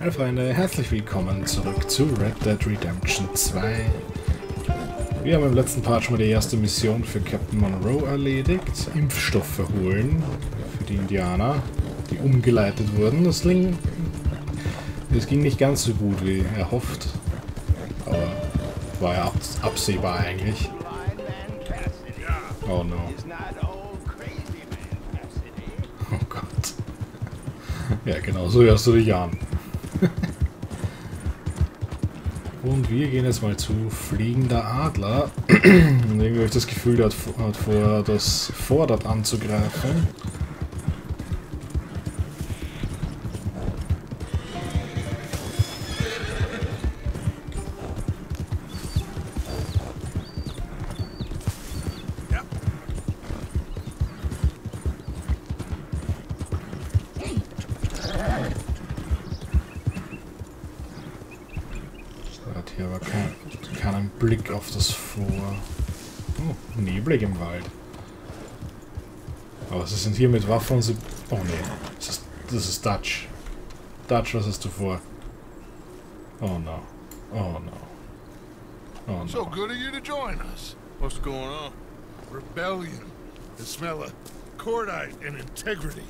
Hallo Freunde, herzlich willkommen zurück zu Red Dead Redemption 2. Wir haben im letzten Part schon mal die erste Mission für Captain Monroe erledigt. Impfstoffe holen für die Indianer, die umgeleitet wurden. Das, ging, das ging nicht ganz so gut wie erhofft, aber war ja absehbar eigentlich. Oh no. Oh Gott. Ja, genau, so hörst du dich an. Und wir gehen jetzt mal zu Fliegender Adler. Und irgendwie habe ich das Gefühl, der hat, hat vor, das fordert anzugreifen. Vor. Uh, oh, neblig im Wald. Aber sie sind hier mit Waffen sie... Oh nee, das ist, das ist Dutch. Dutch, was hast du vor? Oh no. Oh no. Oh no. So good of you to join us. What's going on? Rebellion. The smell of cordite and integrity.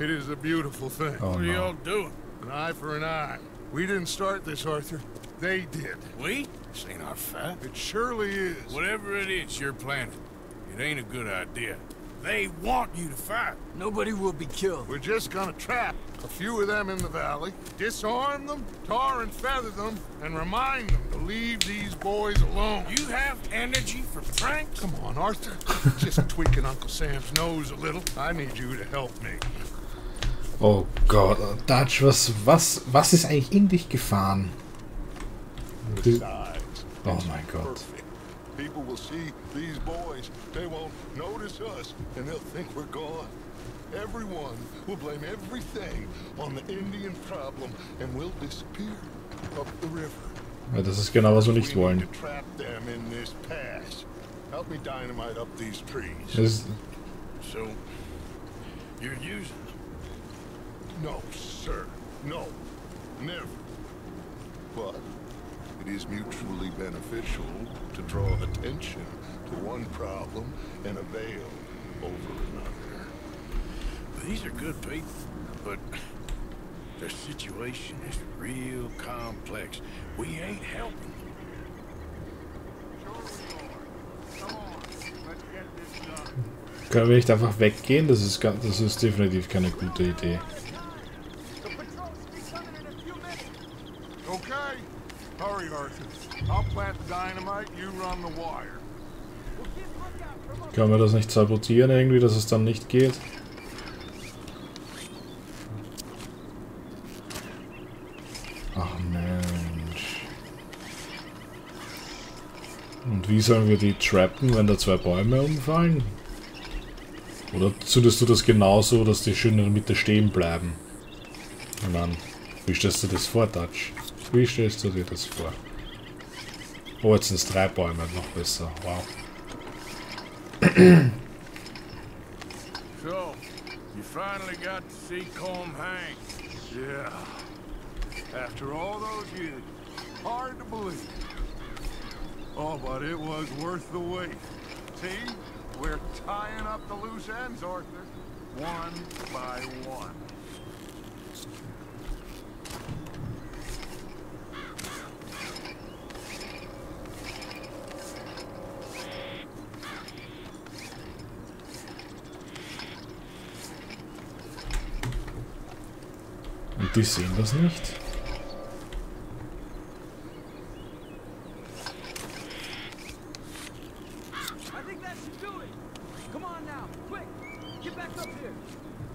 It is a beautiful thing. Oh, what are no. y'all doing? An eye for an eye. We didn't start this, Arthur. They did. We? This ain't our fight. It surely is. Whatever it is you're planning, it ain't a good idea. They want you to fight. Nobody will be killed. We're just gonna trap a few of them in the valley, disarm them, tar and feather them, and remind them to leave these boys alone. You have energy for pranks? Come on, Arthur. just tweaking Uncle Sam's nose a little. I need you to help me. Oh Gott, Dutch, was, was, was ist eigentlich in dich gefahren? Besides, oh my God. People will see these boys. They won't notice us, and they'll think we're gone. Everyone will blame everything on the Indian problem, and we'll disappear up the river. Ja, das ist genau, was wir nicht wollen. Help me dynamite up these trees. Das so, you're using No, sir. No. Never. But it is mutually beneficial to draw attention to one problem and avail over another. These are good people, but their situation is real complex. We ain't helping. Können wir nicht einfach weggehen? Das ist, das ist definitiv keine gute Idee. Kann man das nicht sabotieren irgendwie, dass es dann nicht geht? Ach Mensch. Und wie sollen wir die trappen, wenn da zwei Bäume umfallen? Oder zündest du das genauso, dass die schön in der Mitte stehen bleiben? Mann, wie stellst du das vor, Dutch? Wie stellst du dir das vor? Oh, jetzt sind es drei Bäume, noch besser. Wow. so, you finally got to see Colm hang. Yeah. After all those years. Hard to believe. Oh, but it was worth the wait. See? We're tying up the loose ends, Arthur. One by one. Und die sehen das nicht.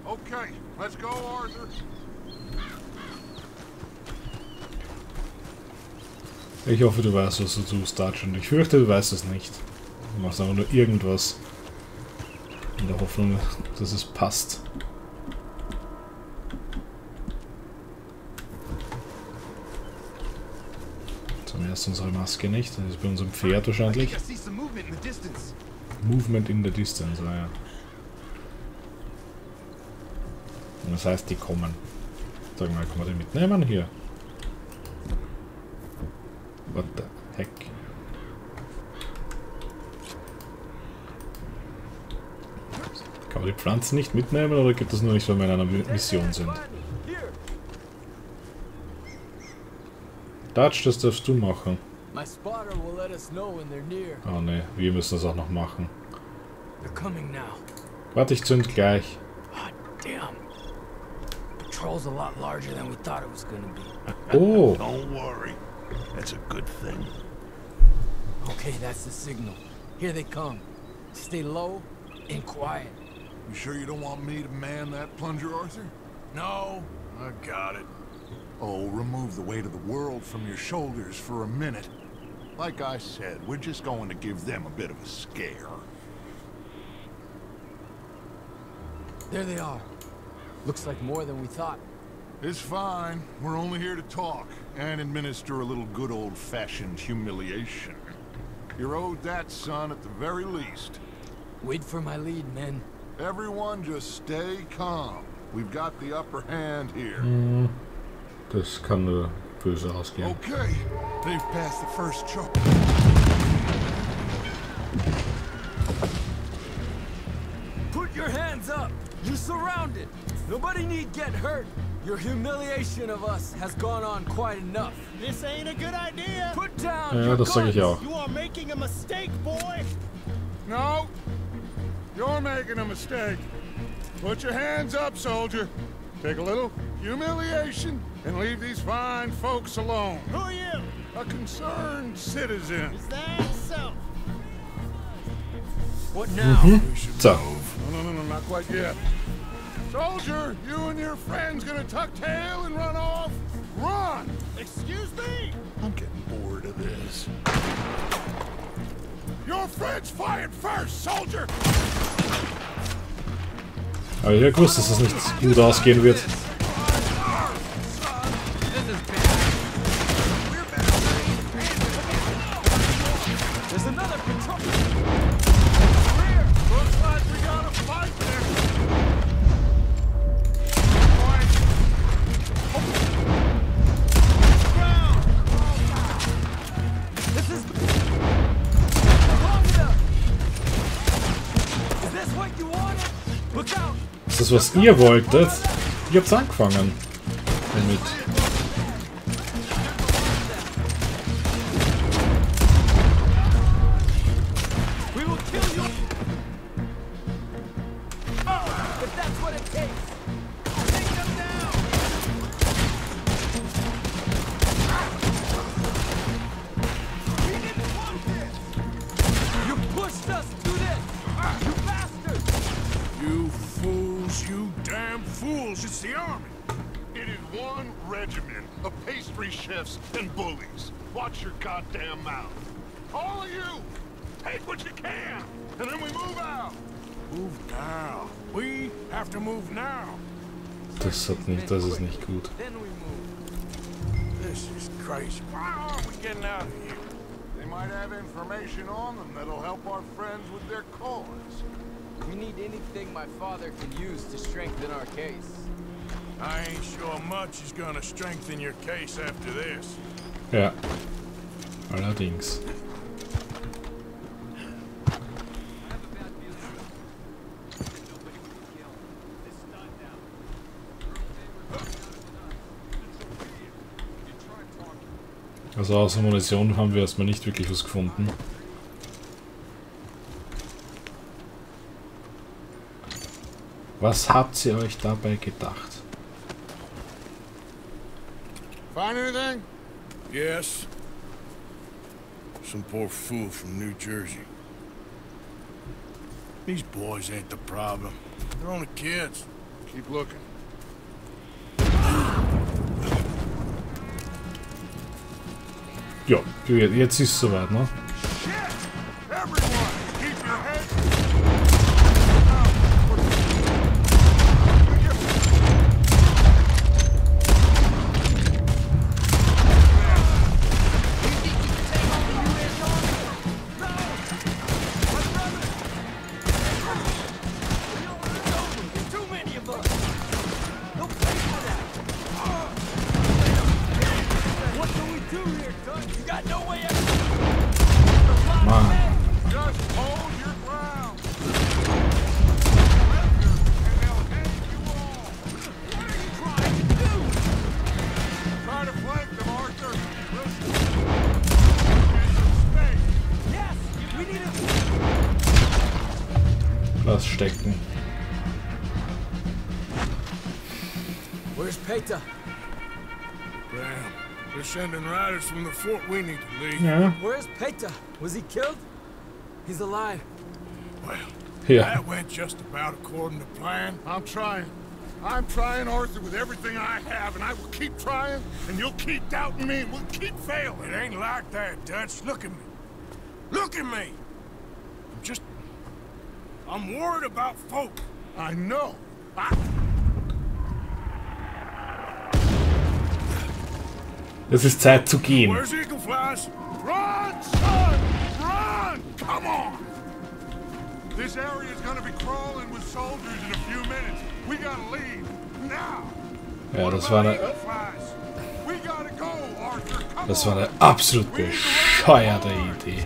Okay, let's go, Arthur. Ich hoffe, du weißt, was du tust. Und ich fürchte, du weißt es nicht. Du machst einfach nur irgendwas. In der Hoffnung, dass es passt. Zuerst unsere Maske nicht, das ist bei unserem Pferd wahrscheinlich. Movement in the distance, ah ja. Das heißt, die kommen. Sag mal, kann man den mitnehmen hier? What the heck? Kann man die Pflanzen nicht mitnehmen oder gibt es nur nicht, wenn wir in einer Mission sind? Dutch, das darfst du machen. Oh ne, wir müssen das auch noch machen. They're coming now. Warte, ich zünd gleich. Damn. Patrol's a lot larger than we thought it was gonna be. Oh, Don't worry. That's a good thing. Okay, that's the signal. Here they come. Stay low and quiet. You sure you don't want me to man that plunger, Arthur? No, I got it. Oh, remove the weight of the world from your shoulders for a minute. Like I said, we're just going to give them a bit of a scare. There they are. Looks like more than we thought. It's fine. We're only here to talk and administer a little good old-fashioned humiliation. You're owed that, son, at the very least. Wait for my lead, men. Everyone just stay calm. We've got the upper hand here. Mm. Das kann nur böse ausgehen. Okay, they've passed the first choke. Put your hands up! You're surrounded! Nobody need get hurt! Your humiliation of us has gone on quite enough. This ain't a good idea. Put down Ja, your das sage ich auch. You are making a mistake, boy. No, you're making a mistake. Put your hands up, soldier. Take a little humiliation and leave these fine folks alone. Who are you? A concerned citizen. Is that so? What now? So, No, no, no, no, not quite yet. Soldier, you and your friends gonna tuck tail and run off? Run! Excuse me? I'm getting bored of this. Your friends fired first, soldier! aber ich hab gewusst, dass das nicht gut ausgehen wird. Das, was ihr wolltet? Ihr habt's angefangen. Bullies. Watch your goddamn mouth. All of you, take what you can, and then we move out. Move now. We have to move now. Das, hat nicht, das ist nicht gut. Then we move. This is crazy. Why aren't we getting out of here? They might have information on them that'll help our friends with their cause. We need anything my father can use to strengthen our case. I ain't sure much is gonna strengthen your case after this. Ja. Allerdings. Also außer Munition haben wir erstmal nicht wirklich was gefunden. Was habt ihr euch dabei gedacht? Find anything? Yes. Some poor fool from New Jersey. These boys ain't the problem. They're only kids. Keep looking. Ja, jetzt ist es soweit, ne? Sending riders from the fort. We need to leave. Ja, Where's Peta? Was he killed? He's alive. Well, yeah. that went just about according to plan. I'm trying. I'm trying, Arthur, with everything I have, and I will keep trying, and you'll keep doubting me, and we'll keep failing. It ain't like that, Dutch. Look at me. Look at me. I'm just... I'm worried about folk. I know. I, Es ist Zeit zu gehen. Where's Eagle Flies? run, son! Run! Come on! This area is gonna be crawling with soldiers in a few minutes. We gotta leave. Now! Ja, das war eine, das war eine absolut bescheuerte. Idee.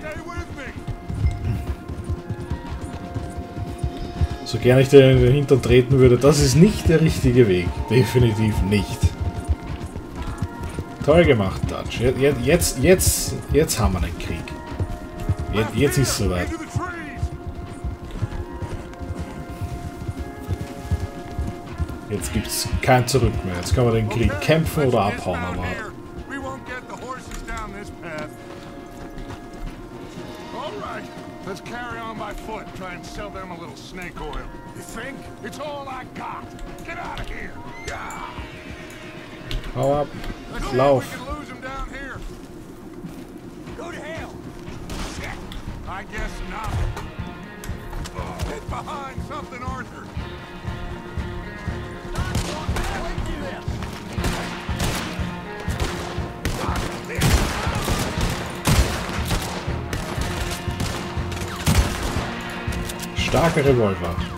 So gern ich dir in den Hintern treten würde, das ist nicht der richtige Weg. Definitiv nicht. Toll gemacht, Dutch. Je- je- Jetzt, jetzt, jetzt haben wir den Krieg. Jetzt, jetzt ist es soweit. Jetzt gibt es kein Zurück mehr. Jetzt können wir den Krieg kämpfen oder abhauen, aber let's carry on by foot. Try and sell them a little snake oil. You think? It's all I got. Get out of here. Yeah. Hau ab. Lauf. we can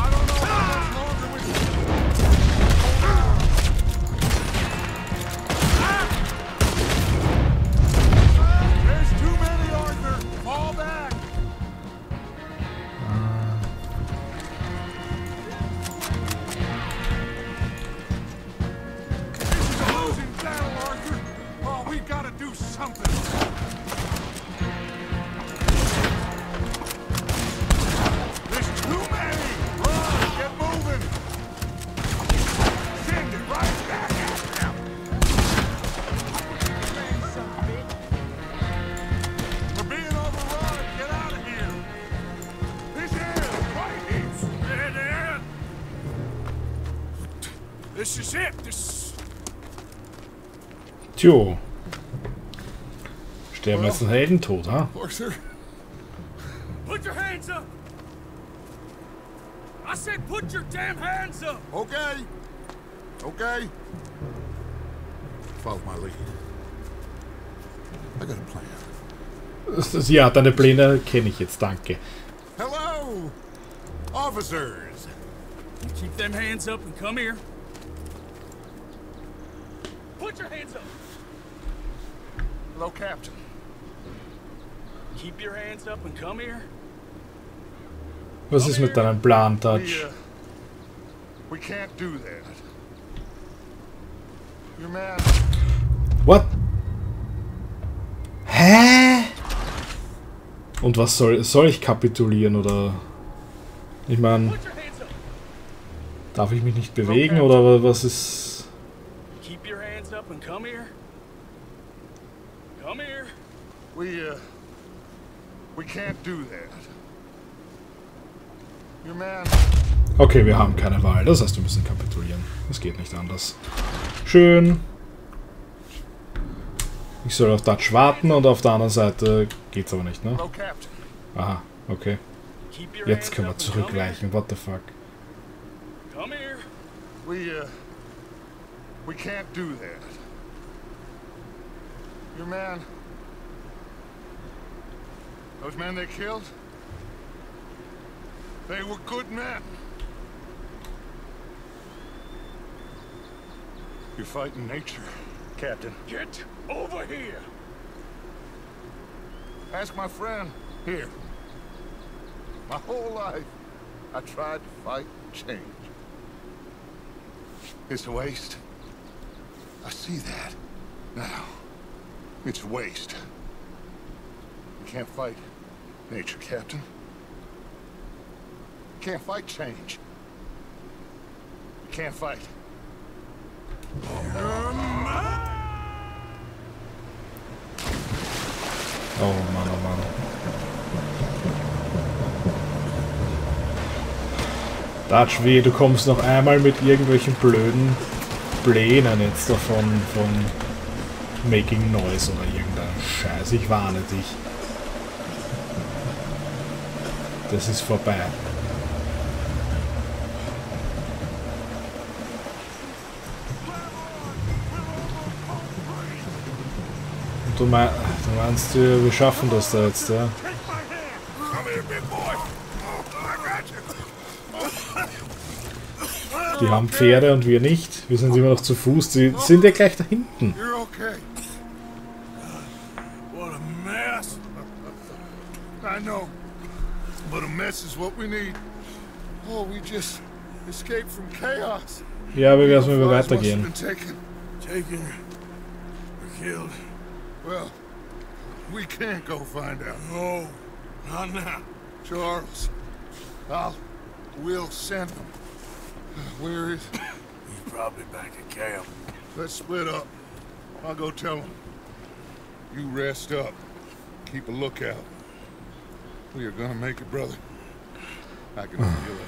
This is it. This... Tjo. Sterben jetzt ein Heldentod, ha? Arthur. Put your hands up! I said put your damn hands up! Okay. Okay. Follow my lead. I got a plan. Ja, deine Pläne kenne ich jetzt, danke. Hello, officers. Keep them hands up and come here. Put your hands up! Hello, Captain. Keep your hands up and come here. Was ist mit deinem Plan, We, Dutch? uh, we can't do that. Your man. What? Hä? Und was soll, soll ich kapitulieren oder? Ich meine, darf ich mich nicht bewegen oder wa- was ist? And come here. Come here. We, uh, we can't do that. Your man. Okay, wir haben keine Wahl. Das heißt, wir müssen kapitulieren. Es geht nicht anders. Schön. Ich soll auf Dutch warten und auf der anderen Seite geht's aber nicht, ne? Aha, okay. Jetzt können wir zurückweichen. What the fuck? Come here. We, uh, we can't do that. Your man, those men they killed, they were good men. You're fighting nature, Captain. Get over here. Ask my friend here. My whole life, I tried to fight change. It's a waste. I see that. Now, it's waste. You can't fight nature, Captain. You can't fight change. You can't fight. Oh Mann, oh Mann. Dutch, weh, du kommst noch einmal mit irgendwelchen blöden Plänen jetzt davon, von Making Noise oder irgendein Scheiß. Ich warne dich. Das ist vorbei. Und du, mein, du meinst, wir schaffen das da jetzt, ja? Die haben Pferde und wir nicht. Wir sind immer noch zu Fuß. Die sind ja gleich da hinten. I know. But a mess is what we need. Oh, we just escaped from chaos. Ja, aber wir erstmal Flies must have weitergehen. been taken. Taken or killed. Well, we can't go find out. No, not now. Charles, I'll, we'll send him. Where is? He's probably back at camp. Let's split up. I'll go tell him. You rest up. Keep a lookout. We are gonna make it, brother. I can feel it.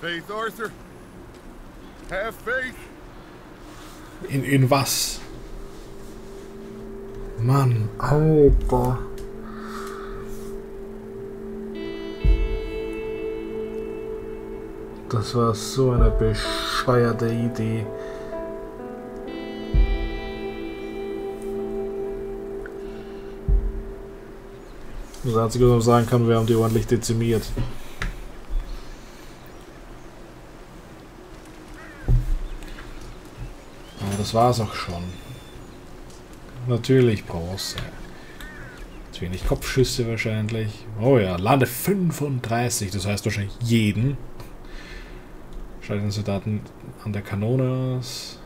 Faith, Arthur. Have faith. In, in was? Mann, Alter. Das war so eine bescheuerte Idee. Das Einzige, was man sagen kann, wir haben die ordentlich dezimiert. Aber das war's auch schon. Natürlich Bronze. Zu wenig Kopfschüsse wahrscheinlich. Oh ja, Lande 35, das heißt wahrscheinlich jeden. Schaltet den Soldaten an der Kanone aus.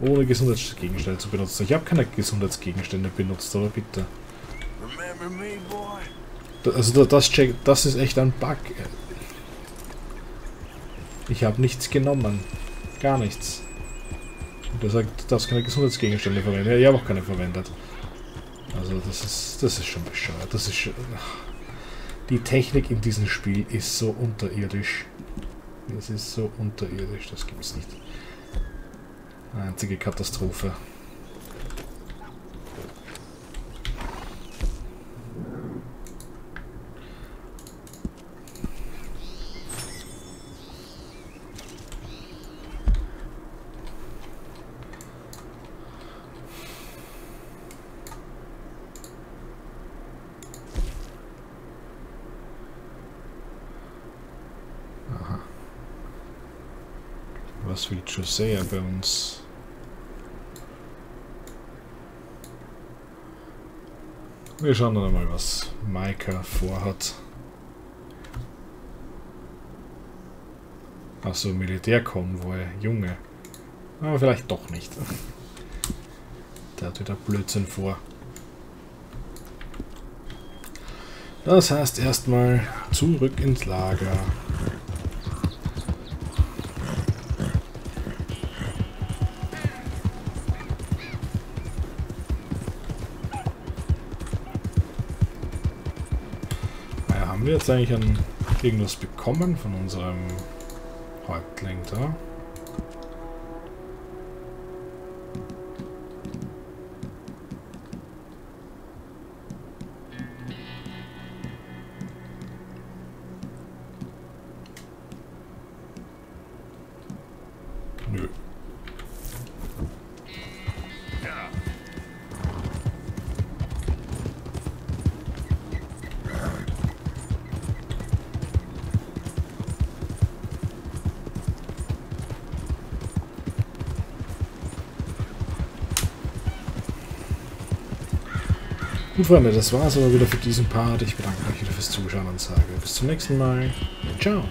Ohne Gesundheitsgegenstände zu benutzen. Ich habe keine Gesundheitsgegenstände benutzt, aber bitte. Remember me, boy? Also da- das, check, das ist echt ein Bug. Ich habe nichts genommen. Gar nichts. Und er sagt, du darfst keine Gesundheitsgegenstände verwenden. Ja, ich habe auch keine verwendet. Also das ist, das ist schon bescheuert. Das ist schon, die Technik in diesem Spiel ist so unterirdisch. Das ist so unterirdisch, das gibt's nicht. Einzige Katastrophe. Was will Josea bei uns? Wir schauen dann mal, was Maika vorhat. Achso, Militärkonvoi, Junge. Aber vielleicht doch nicht. Der hat wieder Blödsinn vor. Das heißt erstmal zurück ins Lager. Wir jetzt eigentlich ein, irgendwas bekommen von unserem Häuptling da? Gut, Freunde, das war's aber wieder für diesen Part. Ich bedanke mich wieder fürs Zuschauen und sage bis zum nächsten Mal. Ciao.